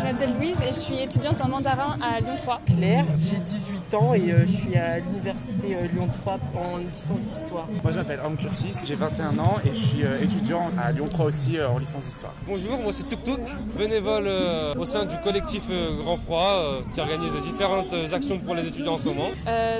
je m'appelle Louise et je suis étudiante en mandarin à Lyon 3. Claire, j'ai 18 ans et euh, je suis à l'université euh, Lyon 3 en licence d'histoire. Moi je m'appelle Homme Curtis, j'ai 21 ans et je suis euh, étudiant à Lyon 3 aussi en licence d'histoire. Bonjour, moi c'est Tuk Tuk, bénévole au sein du collectif Grand Froid qui organise différentes actions pour les étudiants en ce moment.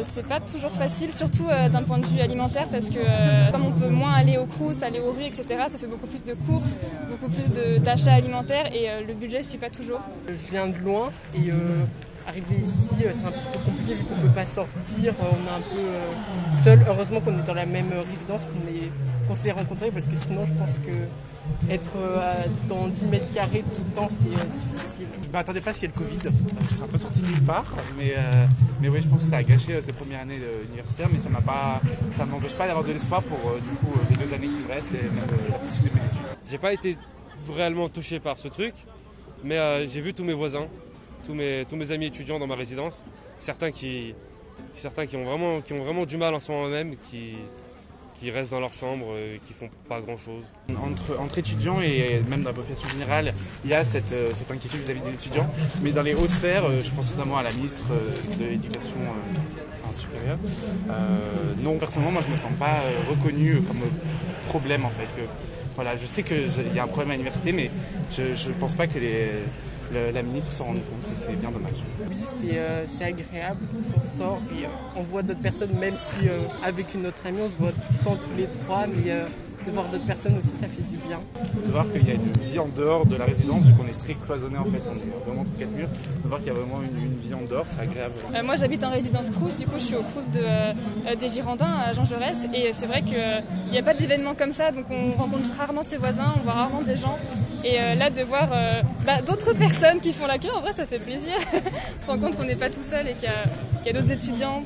c'est pas toujours facile, surtout d'un point de vue alimentaire parce que comme on peut moins aller au crous, aller aux rues, etc., ça fait beaucoup plus de courses, beaucoup plus d'achats alimentaires et le budget ne suit pas toujours. Je viens de loin et euh, arriver ici, euh, c'est un petit peu compliqué vu qu'on ne peut pas sortir. Euh, on est un peu seul. Heureusement qu'on est dans la même résidence, qu'on s'est rencontrés parce que sinon, je pense que être dans 10 mètres carrés tout le temps, c'est difficile. Je ne m'attendais pas s'il y a le Covid. Je suis un peu sorti nulle part, mais, mais oui, je pense que ça a gâché ces premières années universitaires, mais ça ne m'empêche pas d'avoir de l'espoir pour du coup les deux années qui me restent et même la poursuite de mes études. J'ai pas été réellement touché par ce truc, mais euh, j'ai vu tous mes voisins, tous mes, amis étudiants dans ma résidence, certains qui, certains qui, ont, vraiment, qui ont vraiment du mal en ce moment même, qui, restent dans leur chambre, et qui font pas grand chose. Entre, étudiants et même dans la population générale, il y a cette, euh, inquiétude vis-à-vis des étudiants, mais dans les hautes sphères, euh, je pense notamment à la ministre de l'Éducation supérieure, non, personnellement, moi je me sens pas reconnu comme problème en fait. Que, voilà, je sais qu'il y a un problème à l'université, mais je ne pense pas que la ministre s'en rende compte c'est bien dommage. Oui, c'est euh, agréable, on s'en sort et euh, on voit d'autres personnes, même si euh, avec une autre amie on se voit tout le temps tous les trois, mais de voir d'autres personnes aussi, ça fait du bien. De voir qu'il y a une vie en dehors de la résidence, vu qu'on est très cloisonné en fait, on est vraiment entre quatre murs. De voir qu'il y a vraiment une, vie en dehors, c'est agréable. Euh, moi j'habite en résidence Crous, du coup je suis au Crous de, euh, des Girondins à Jean Jaurès, et c'est vrai qu'il n'y a pas d'événements comme ça, donc on rencontre rarement ses voisins, on voit rarement des gens. Et euh, là, de voir bah, d'autres personnes qui font la queue, en vrai, ça fait plaisir. on se rend compte qu'on n'est pas tout seul et qu'il y a, a d'autres étudiants